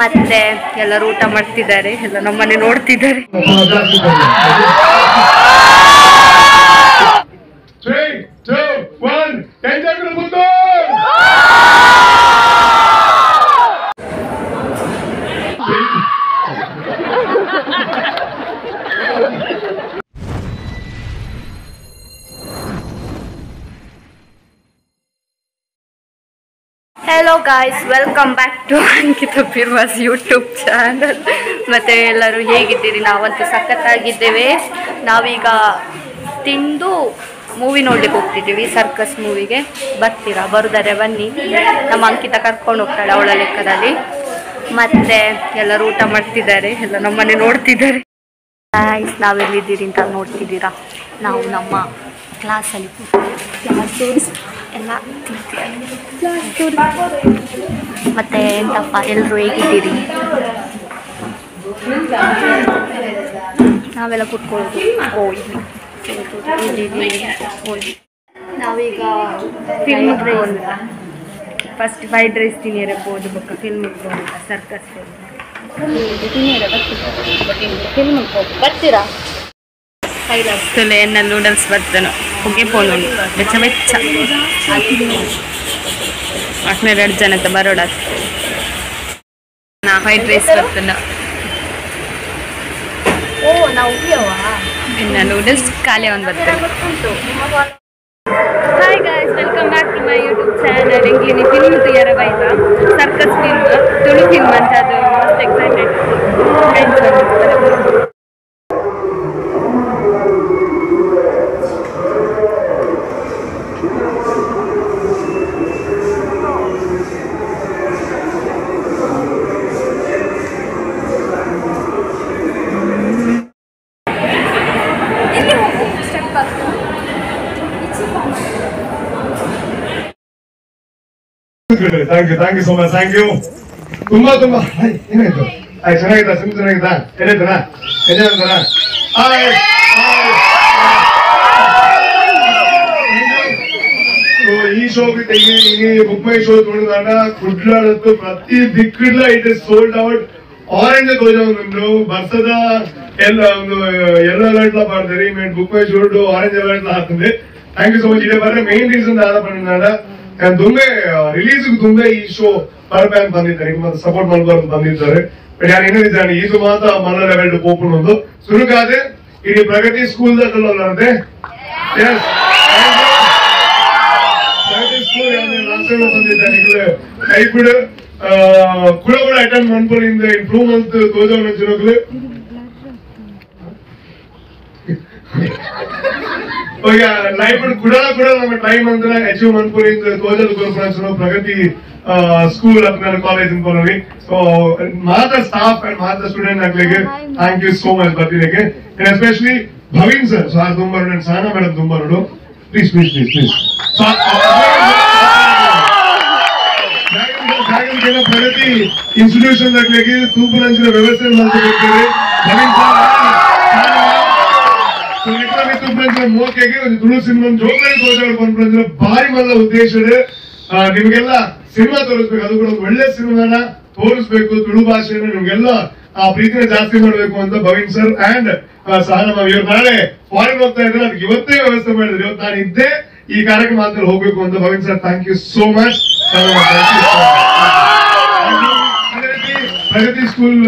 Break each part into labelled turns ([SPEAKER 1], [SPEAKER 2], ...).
[SPEAKER 1] ಮತ್ತೆ ಎಲ್ಲರೂ ಊಟ ಮಾಡ್ತಿದ್ದಾರೆ ಎಲ್ಲ ನಮ್ಮನೆ ನೋಡ್ತಿದ್ದಾರೆ. Hello guys welcome back to Ankita Pirvas YouTube channel ಮತ್ತು ಎಲ್ಲರೂ ಹೇಗಿದ್ದೀರಿ? ನಾವಂತೂ ಸಖತ್ತಾಗಿದ್ದೇವೆ. ನಾವೀಗ ತಿಂದು ಮೂವಿ ನೋಡ್ಲಿಕ್ಕೆ ಹೋಗ್ತಿದ್ದೀವಿ ಸರ್ಕಸ್ ಮೂವಿಗೆ ಬರ್ತೀರಾ? ಬರುದಾರೆ ಬನ್ನಿ. ನಮ್ಮ ಅಂಕಿತ ಕರ್ಕೊಂಡು ಹೋಗ್ತಾಳೆ ಅವಳ ಲೆಕ್ಕದಲ್ಲಿ. ಮತ್ತೆ ಎಲ್ಲರೂ ಊಟ ಮಾಡ್ತಿದ್ದಾರೆ. ಎಲ್ಲ ನಮ್ಮನೆ ನೋಡ್ತಿದ್ದಾರೆ. ಗಾಯ್ಸ್ ನಾವೆಲ್ಲಿದ್ದೀರಿ ಅಂತ ನೋಡ್ತಿದ್ದೀರಾ? ನಾವು ನಮ್ಮ ಕ್ಲಾಸಲ್ಲಿ ಎಲ್ಲ ಮತ್ತೆ ಎಂತಪ್ಪ ಎಲ್ಲರೂ ಹೇಗಿದ್ದೀರಿ? ನಾವೆಲ್ಲ ಕುತ್ಕೊಳ್ಳೋದು. ಓ ಇಲ್ಲಿ. ನಾವೀಗ ಫಿಲ್ಮ್ ಫಸ್ಟ್ ಫ್ರೈಡ್ ರೈಸ್ ತಿನ್ನಿಯರೆ ಬೋದು ಬೊಕ್ಕ ಫಿಲ್ಮ್ ಸರ್ಕಸ್ ಫಿಲ್ಮ್ ಬರ್ತೀರಾ? ತುಲೆ ನೂಡಲ್ಸ್ ಬರ್ತನು ಹೊಗೆ ಪೋನು ಬೆಚ್ಚ ಬೆಚ್ಚ. ಎರಡು ಜನ ಬರೋಡ ನಾ ವೈಟ್ ರೈಸ್ ಇನ್ನು ನೂಡಲ್ಸ್ ಖಾಲಿ ಒಂದು ಬರ್ತದೆ hi guys welcome back to my YouTube channel ಎಂಗ್ಲಿನಿ film ತುಯರ ಬೈದ ಸರ್ಕಸ್ ಫಿಲ್ಮ್ ತುಳು ಫಿಲ್ಮ್ ಅಂತ ಅದು ಮಸ್ತ್ excited
[SPEAKER 2] thank you thank you so much thank you ತುಂಬಾ ತುಂಬಾ ಹಾಯ್, ಏನಾಯ್ತು ಆಯ್ ಚೆನ್ನಾಗಿದ್ದ ಸಿಮ್ ಚೆನ್ನಾಗಿದ್ದ ಏನಾಯ್ತನ ಏನಾಯ್ತನ ಹಾಯ್ ಸೊ ಈ ಶೋಗೆ ತೆಗಿ ಈ ಬುಕ್ ಮೈ ಶೋ ನೋಡಿದಾಗ ಕುಡ್ಲಾಡತ್ತು ಪ್ರತಿ ದಿಕ್ಕಿಡ್ಲ it is sold out orange ತೋಜೊಂದು ಬರ್ಸದ ಎಲ್ಲ ಒಂದು ಎಲ್ಲ ಅಲರ್ಟ್ ಮಾಡ್ತಾರೆ ಮೇನ್ ಬುಕ್ ಮೈ ಶೋಡ್ ಆರೆಂಜ್ ಅಲರ್ಟ್ ಹಾಕ್ತದೆ ಥ್ಯಾಂಕ್ ಯು ಸೊ ಮಚ್ ಇದೆ ಬರ್ರೆ ಮೇನ್ ರೀಸನ್ ಆದ ಪಣ್ಣಾಡ ದುಂಬೆ ರಿಲೀಸ್ ದುಂಬೆ ಈ ಶೋ ಬರಬೇಕು ಬಂದಿದ್ದಾರೆ. ನಿಮ್ಮ ಸಪೋರ್ಟ್ ಮಾಡ್ಬಾರ್ದು ಬಂದಿದ್ದಾರೆ. ಬಟ್ ಯಾರು ಏನಿದ್ದಾನೆ ಇದು ಮಾತ್ರ ಮನ ಲೆವೆಲ್ ಓಪನ್ ಒಂದು. ಸುರುಗಾದೆ, ಇಲ್ಲಿ ಪ್ರಗತಿ ಸ್ಕೂಲ್ ಎಸ್ ಪ್ರಗತಿ ಸ್ಕೂಲ್ ಬಂದಿದ್ದಾನೆ ಇಲ್ಲಿ ಕೈ ಬಿಡು. ಕೂಡ ಕೂಡ ಅಟೆಂಡ್ ಮಾಡ್ಕೊಂಡಿಂದ ಇಂಪ್ರೂವ್ಮೆಂಟ್ ತೋಜ್ ಜನಗಳು ಈಗ ಲೈಫ್ ಕೂಡ ಕೂಡ ನಮ್ಮ ಟೈಮ್ ಅಂದ್ರೆ ಅಚೀವ್ ಮಾಡ್ಕೊಂಡಿಂದ ತೋಜಲ್ ಕಾರ್ಪೊರೇಷನ್ ಪ್ರಗತಿ ಸ್ಕೂಲ್ ಅಪ್ಪ ಕಾಲೇಜ್ ಅನ್ಕೊಳ್ಳಿ ಸೊ ಮಾತ್ರ ಸ್ಟಾಫ್ ಅಂಡ್ ಮಾತ್ರ ಸ್ಟೂಡೆಂಟ್ ಆಗ್ಲಿಕ್ಕೆ ಥ್ಯಾಂಕ್ ಯು ಸೋ ಮಚ್ ಬರ್ತಿದ್ದಕ್ಕೆ ಎಸ್ಪೆಷಲಿ ಭವೀನ್ ಸರ್ ಸೊ ಅದು ತುಂಬ ನೋಡಿ ಸಾನ ಮೇಡಮ್ ತುಂಬ ನೋಡು please please please please Pragathi institution ಆಗ್ಲಿಕ್ಕೆ ತೂಪುನಂಚಿನ ವ್ಯವಸ್ಥೆ ಮಾಡ್ತಿರ್ತಾರೆ ಭವೀನ್ ಸರ್ ತುಪ್ಪಂಚಿನ ಮೋಕೆಗೆ ಒಂದು ತುಳು ಸಿನಿಮಾ ಜೋಗ್ಲೈ ತೋಜಾಡ್ ಕಾನ್ಫರೆನ್ಸ್ ಭಾರಿ ಮಲ್ಲ ಉದ್ದೇಶ ನಿಮ್ಗೆಲ್ಲ ಸಿನಿಮಾ ತೋರಿಸ್ಬೇಕು, ಅದು ಕೂಡ ಒಳ್ಳೆ ಸಿನಿಮಾನ ತೋರಿಸ್ಬೇಕು, ತುಳು ಭಾಷೆಯನ್ನು ನಿಮ್ಗೆಲ್ಲ, ಆ, ಪ್ರೀತಿನ ಜಾಸ್ತಿ ಮಾಡ್ಬೇಕು ಅಂತ ಭವಿನ್ ಸರ್ ಅಂಡ್ ಸಹನ ಇವ್ರು ನಾಳೆ ಫಾರಿನ್ ಹೋಗ್ತಾ ಇದ್ರೆ ಅದಕ್ಕೆ ಇವತ್ತೇ ವ್ಯವಸ್ಥೆ ಮಾಡಿದ್ರು. ಇವತ್ತು ನಾನು ಇದ್ದೇ ಈ ಕಾರ್ಯಕ್ರಮ ಅಂತ ಹೋಗ್ಬೇಕು ಅಂತ Bhavin sir thank you so much Pragathi school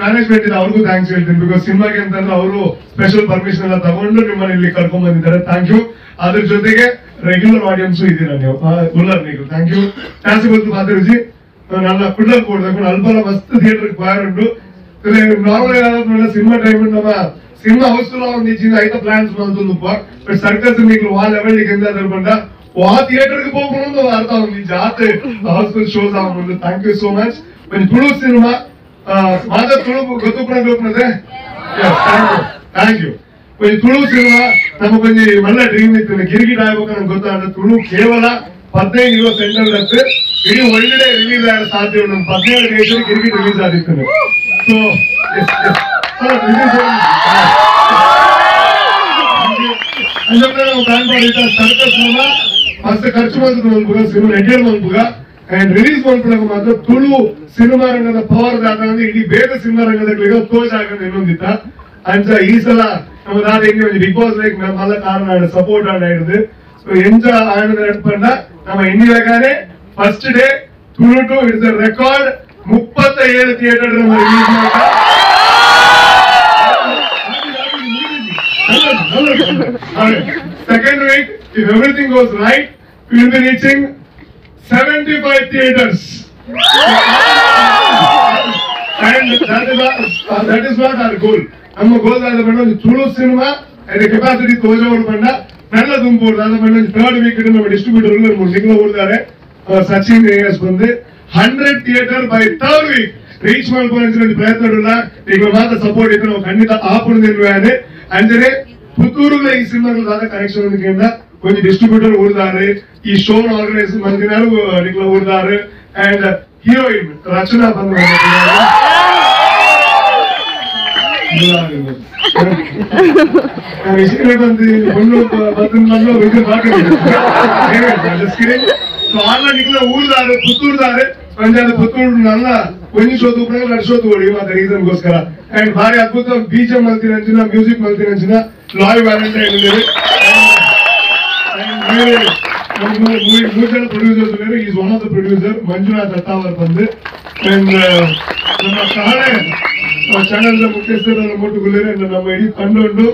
[SPEAKER 2] management ಇದೆ ಅವ್ರಿಗೂ ಥ್ಯಾಂಕ್ಸ್ ಹೇಳ್ತೀನಿ. ಬಿಕಾಸ್ ಸಿನಿಮಾಗೆ ಅಂತಂದ್ರೆ ಅವರು ಸ್ಪೆಷಲ್ ಪರ್ಮಿಷನ್ ಎಲ್ಲ ತಗೊಂಡು ನಿಮ್ಮನ್ನ ಇಲ್ಲಿ ಕರ್ಕೊಂಡ್ ಬಂದಿದ್ದಾರೆ. ಥ್ಯಾಂಕ್ ಯು ಅದ್ರ ಜೊತೆಗೆ ರೆಗ್ಯುಲರ್ ಆಡಿಯನ್ಸ್ ಇದ್ದೀರಾ ನೀವು? ಉಲ್ಲರ್ ನೀವು. ಥ್ಯಾಂಕ್ ಯು ಚಾನ್ಸ್ ಗೊತ್ತು ಮಾತಾಡಿಸಿ. ನನ್ನ ಕುಡ್ಲ ಕೊಡ್ಬೇಕು ಅಲ್ಪಲ ಮಸ್ತ್ ಥಿಯೇಟರ್ ಬಾಯರ್ ಉಂಟು. ನಾರ್ಮಲ್ ಏನಾದ್ರು ಸಿನಿಮಾ ಟೈಮ್ ನಮ್ಮ ಸಿನಿಮಾ ಹೌಸ್ಫುಲ್ ಒಂದು ಐತ ಪ್ಲಾನ್ಸ್ ಬಂತು ಬಟ್ ಸರ್ಕಸ್ ನೀವು ಆ ಲೆವೆಲ್ಗೆ ಬಂದ ಆ ಥಿಯೇಟರ್ಗೆ ಹೋಗ್ಕೊಂಡು ಅರ್ಥ ಒಂದು ಜಾತೆ ಹೌಸ್ಫುಲ್ ಶೋಸ್ ಆಗುದು ಥ್ಯಾಂಕ್ ಯು ಸೋ ಮಚ್ ಒಂದು ತುಳು ಸಿನಿಮಾ ಮಾದ ತುಳು ಗೊತ್ತು ಕೂಡ ಗೊತ್ತಿದೆ ಥ್ಯಾಂಕ್ ಯು ಒಂದು ತುಳು ಸಿನಿಮಾ ನಮಗೊಂದು ಒಳ್ಳೆ ಡ್ರೀಮ್ ಇತ್ತು ಗಿರಿಗಿಟ್ ಆಗ್ಬೇಕು ನಮ್ಗೆ ಗೊತ್ತಾಗ ತುಳು ಕೇವಲ ಹದಿನೈದು ಇರುವ ಸೆಂಟರ್ ಇರುತ್ತೆ ಇಡೀ ಒಳ್ಳೆ ರಿಲೀಸ್ ಆಗ ಸಾಧ್ಯ ಉಂಟು ಒಂದು ಹದಿನೇಳು ದೇಶದಲ್ಲಿ ಗಿರಿಗಿಟ್ ರಿಲೀಸ್ ಆಗಿತ್ತು ಸೊ ಅಂದ್ರೆ ನಾವು ಪ್ಲಾನ್ ಮಾಡಿದ್ದ ಸರ್ಕಸ್ ಮಸ್ತ್ ಖರ್ಚು ಮಾಡ್ತದೆ ಮಲ್ಪುಗ ಸಿನಿಮಾ ಒಂದು ಪುಗ ಅಂಡ್ ರಿಲೀಸ್ ಮಾಡ್ಕೊಳ್ಳೋಕೆ ಮಾತ್ರ ತುಳು ಸಿನಿಮಾ ರಂಗದ ಪವರ್ ದಾತ ಅಂದ್ರೆ ಇಡೀ ಬೇರೆ ಸಿನಿಮಾ ರಂಗದಲ್ಲಿ ತೋಜ್ ಆಗಂತ ಇನ್ನೊಂದಿತ್ತ. ಅಂಚ ಈ ಸಲ ನಮ್ಮ ದಾದ ಹೆಂಗೆ ಒಂದು ಬಿಗ್ ಬಾಸ್ ಲೈಕ್ ಮಲ್ಲ ಕಾರಣ ಸಪೋರ್ಟ್ ಆಡ ಹಿಡಿದು ಸೊ ಎಂಜ ಆನಂದ ನಡ್ಪಂಡ ನಮ್ಮ ಇಂಡಿಯಾಗಾನೆ first day Tulu to its record ಮುಪ್ಪತ್ತ ಏಳು ಥಿಯೇಟರ್ ನಮ್ಮ second week, If everything goes right, we will be reaching 75 theatres. and that is, our, uh, that is what our goal. ನಮ್ಮ goal ಆದ madam ಚೂಳು cinema and capacity ತೋಜ ಒಂದು ಬಂಡ நல்ல தும்பு அதாவது மேடம் தேர்ட் வீக் நம்ம டிஸ்ட்ரிபியூட்டர்ல ஒரு சிங்கிள் ஊர்தாரு சச்சின் ஏஎஸ் வந்து hundred theatre by third week reach ಮಾಡ್ಕೊಂಡು ಪ್ರಯತ್ನ ಇಡಲ್ಲ ಈಗ ಮಾತ್ರ ಸಪೋರ್ಟ್ ಇದ್ರೆ ನಾವು ಖಂಡಿತ ಆಪುಣದಿಲ್ವೇ ಅಂಜನೆ ಪುತ್ತೂರುಗಳ ಈ ಸಿನಿಮಾಗಳ ಕನೆಕ್ಷನ್ కనెక్షన్ ఉంది కింద కొంచెం డిస్ట్రిబ్యూటర్ ఊరుదారు ఈ షోన్ ఆర్గనైజ్ మందినారు నీకు ఊరుదారు అండ్ హీరోయిన్ రచన బంధు ವಿಷಯ ಬಂದು ಒಂದು பத்து வெகு பார்க்க వాళ్ళ నిఖిల ఊరుదారు పుత్తూరుదారు పంచాయతీ పుత్తూరు నల్ల కొంచెం చదువుకున్నా రెండు చదువుకోడు మా రీజన్ ಗೋಸ್ಕರ అండ్ భారీ అద్భుతం బీజం మల్తి నంచిన మ్యూజిక్ మల్తి నంచిన లాయ్ వ్యాలంటైన్ ఉండేది ಮೂರು ಜನ ಪ್ರೊಡ್ಯೂಸರ್ಸ್ ಇದ್ದಾರೆ is one of the producer Manjunath Attavar ಬಂದು ಅಂಡ್ ನಮ್ಮ ಕಹಳೆ ಚಾನೆಲ್ ಮುಖ್ಯಸ್ಥರ ಮುಟ್ಟುಗುಳ್ಳೇರೆ ನಮ್ಮ ಇಡೀ ತಂಡ ಉಂಟು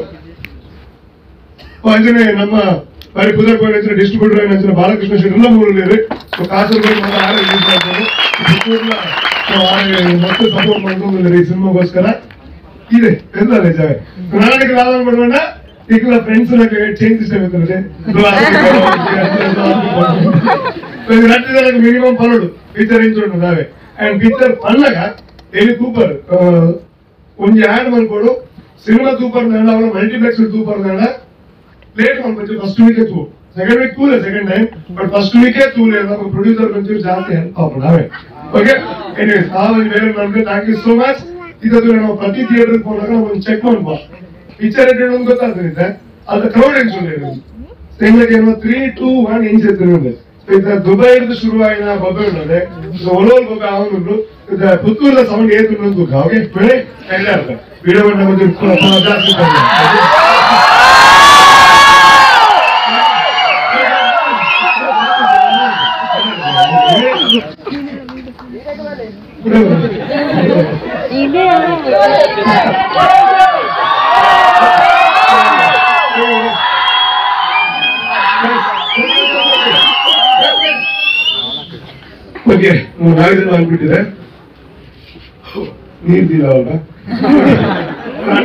[SPEAKER 2] ಅಂಜನೆ ನಮ್ಮ మరి కుదరపోయిన వచ్చిన డిస్ట్రిబ్యూటర్ అయిన వచ్చిన బాలకృష్ణ శెట్టి మూడు లేరు కాసరగోడు మన ఆడ రిలీజ్ ಮಾಡ್ತಾರೆ ಪುತ್ತೂರ್ನ ಮತ್ತೆ ಸಪೋರ್ಟ್ ಮಾಡ್ಕೊಂಡು ಈ ಸಿನಿಮಾಗೋಸ್ಕರ ಇದೆ ಎಂತ ನಿಜ ನಾಳೆಗೆ ರಾವಣ ಮಾಡ್ಕೊಂಡ ಈಗ ಫ್ರೆಂಡ್ಸ್ ಚೇಂಜ್ ಸಿಸ್ಟಮ್ ಇರ್ತದೆ ಮಿನಿಮಮ್ ಪನ್ನೊಂದು ಪಿಕ್ಚರ್ ಇಂಚುಂಟು ನಾವೇ ಅಂಡ್ ಪಿಕ್ಚರ್ ಪನ್ನಗ ಎಲ್ಲಿ ಸೂಪರ್ ಒಂದು ಆಡ್ ಮಾಡ್ಕೊಡು ಸಿನಿಮಾ ಸೂಪರ್ ನಾಡ ಅವರ ಮಲ್ಟಿಪ್ಲೆಕ್ಸ್ ಸೂಪರ್ ನಾಡ లేట్ మనం కొంచెం ఫస్ట్ వీకే తూ సెకండ్ వీక్ తూలే second time but first VK తూలే producer కొంచెం ಜಾಸ್ತಿ ಹೆಲ್ಪ್ ಆಗ್ಬೋದು ಅವೇ ಓಕೆ ಎನಿವೇಸ್ ಆವಾಗ ಬೇರೆ ನಮ್ಗೆ ಥ್ಯಾಂಕ್ ಯು ಸೋ ಮಚ್ ಇದದು ನಾವು ಪ್ರತಿ ಥಿಯೇಟರ್ ಹೋದಾಗ ಒಂದು ಚೆಕ್ ಮಾಡ್ಬೋ ಪಿಕ್ಚರ್ ಒಂದು ಗೊತ್ತಾಗ್ತದೆ? ಅದು ಕ್ರೌಡ್ ಹೆಂಗ್ ಸುಳ್ಳು ತಿಂಗಳಿಗೆ ಏನೋ ತ್ರೀ ಟೂ ಒನ್ ಇಂಚ್ ಎತ್ತಿರೋದು ಇದು ದುಬೈ ಹಿಡಿದು ಶುರುವಾಯಿನ ಬೊಬ್ಬೆ ಉಂಡೆ ಒಲೋಲ್ ಬೊಬ್ಬೆ ಅವನು ಪುತ್ತೂರದ ಸೌಂಡ್ ಏತು ನಂದು ಓಕೆ ಬೆಳೆ ಎಲ್ಲ ವಿಡಿಯೋ ಜಾಸ್ತಿ
[SPEAKER 3] ಇದೆ
[SPEAKER 2] ಓಕೆ ನಾಳೆ ಆಗ್ಬಿಟ್ಟಿದೆ. ನೀರ್ದಿಲ್ಲ ಅವಾಗ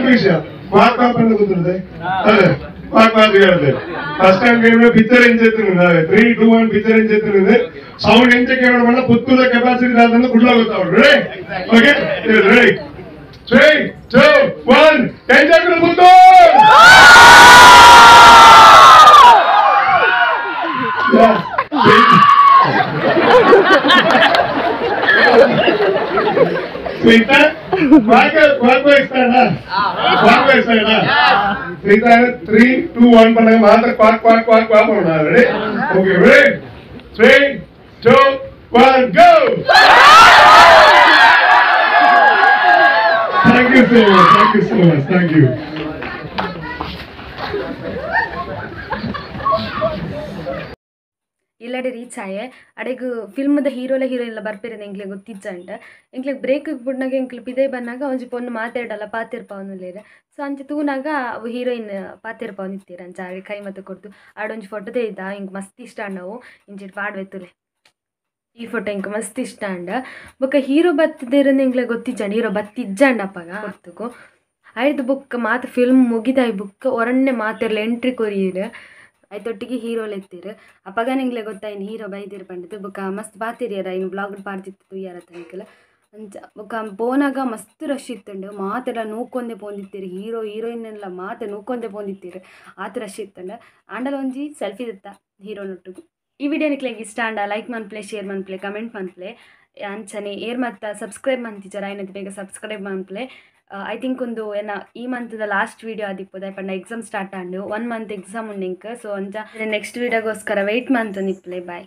[SPEAKER 2] ವಿಷಯ ಫಸ್ಟ್ ಟೈಮ್ ಎಂಜ್ ಎಂಜ್ ಸೌಂಡ್ ಎಂಜ್ ಕೇಳೋಣ ಪುತ್ತೂರ ಕೆಪಾಸಿಟಿ ಆದಂತ ಕುಡ್ಲಾಗುತ್ತೆ ಅವ್ರು. One Puttur! so in fact, Marcus, Marcus Exana. Marcus Exana. So in fact, three, two, one, but I'm after quack, quack, quack, quack, quack. Ready? Okay, ready? Three, two, one, go! Thank you so much. Thank you so much. Thank
[SPEAKER 3] you. Reach ಆಯೆ. ಅಡೆಗ್ ಫಿಲ್ಮ್ದ ಹೀರೋಲ heroine ಬರ್ಪಿರೇನೆ ಎಂಕ್ಲೆ ಗೊತ್ತಿಜ್ಜಂಟ ಎಂಕ್ಲೆ break ಬಿಡ್ನಾಗ ಎಂಕ್ಲೆ ಪಿದೆ ಬನ್ನಾಗ ಒಂಜಿ ಪೊಣ್ಣು ಮಾತಾಡಲ್ಲ ಪಾತಿರ್ಪಾವನು ಲೇರ so ಅಂಚೆ ತೂನಾಗ ಅವು heroine ಪಾತಿರ್ಪಾವನ್ ಇತ್ತೀರ ಅಂಚ ಆಡಿ ಕೈ ಮತ್ತೆ ಕೊಡ್ತು ಆಡೊಂಜಿ ಫೋಟೋದೇ ಇದ್ದ ಹಿಂಗೆ ಮಸ್ತ್ ಇಷ್ಟ ಅಣ್ಣವು ಇಂಚಿಟ್ ಪಾಡ್ವೆತ್ತುಲೆ ಈ ಫೋಟೋ ಇಂಕ ಮಸ್ತ್ ಇಷ್ಟ ಅಂಡ. ಬೊಕ್ಕ ಹೀರೋ ಬತ್ತಿದ್ದೇರನ್ನ ಎಂಕ್ಲೆ ಗೊತ್ತಿಜ್ಜಂಡ ಹೀರೋ ಬತ್ತಿಜ್ಜಂಡ ಅಪ್ಪಗ. ಗೊತ್ತುಕು. ಆಯ್ತು ಬುಕ್ ಮಾತು ಫಿಲ್ಮ್ ಮುಗಿದಾಯ್ ಬುಕ್. ಒರಣ್ಣೆ ಮಾತಿರ್ಲ ಎಂಟ್ರಿ ಕೊರಿಯರ್. ಆಯ್ತೊಟ್ಟಿಗೆ ಹೀರೋ ಲೆತ್ತೀರ ಅಪ್ಪಗ ನಿಂಗ್ಲೆ ಗೊತ್ತಾಯಿನ ಹೀರೋ ಬೈದಿರ್ ಪಂಡಿತು. ಬೊಕ ಮಸ್ತ್ ಬಾತಿರಿಯರ. ಇನ್ನು ಬ್ಲಾಗ್ ಪಾಡ್ತಿತ್ತು ತುಯ್ಯಾರ ತನಕಲ್ಲ ಅಂಚ, ಬೊಕ ಪೋನಾಗ ಮಸ್ತ್ ರಶ್ ಇತ್ತುಂಡು. ಮಾತೆಲ್ಲ ನೂಕೊಂದೆ ಪೋಂದಿತ್ತೀರಿ. ಹೀರೋ ಹೀರೋಯಿನ್ ಎಲ್ಲ ಮಾತೆ ನೂಕೊಂದೆ ಪೋಂದಿತ್ತೀರಿ. ಆತ ರಶ್ ಇತ್ತಂಡ. ಆಂಡಲ ಒಂಜಿ ಸೆಲ್ಫಿ ದಿತ್ತ ಹೀರೋನೊಟ್ಟಿಗೆ ಈ ವಿಡಿಯೋ ನಿಕ್ಲೆಗೆ ಇಷ್ಟ ಅಂಡ ಲೈಕ್ ಮನ್ಪ್ಲೆ ಶೇರ್ ಮನ್ಪ್ಲೆ ಕಮೆಂಟ್ ಮನ್ಪ್ಲೆ. ಅಂಚನೆ ಏರ್ ಮತ್ತ ಸಬ್ಸ್ಕ್ರೈಬ್ ಮಂತಿಜರ ಏನಂತ ಬೇಗ ಸಬ್ಸ್ಕ್ರೈಬ್ ಮನ್ಪ್ಲೆ. ಐ ಥಿಂಕ್ ಒಂದು, ಏನ, ಈ ಮಂತ್ದ ಲಾಸ್ಟ್ ವೀಡಿಯೋ ಆದಿಪ್ಪದ, ಪಂಡ ಎಕ್ಸಾಮ್ ಸ್ಟಾರ್ಟ್ ಆಂಡು. ಒನ್ ಮಂತ್ ಎಕ್ಸಾಮ್ ಉಂಡಿಂಕ್ ಸೊ ಅಂಚ ನೆಕ್ಸ್ಟ್ ವೀಡಿಯೋಗೋಸ್ಕರ ವೆಯ್ಟ್ ಮಂತ್ ನಿಪ್ಲೆ. ಬಾಯ್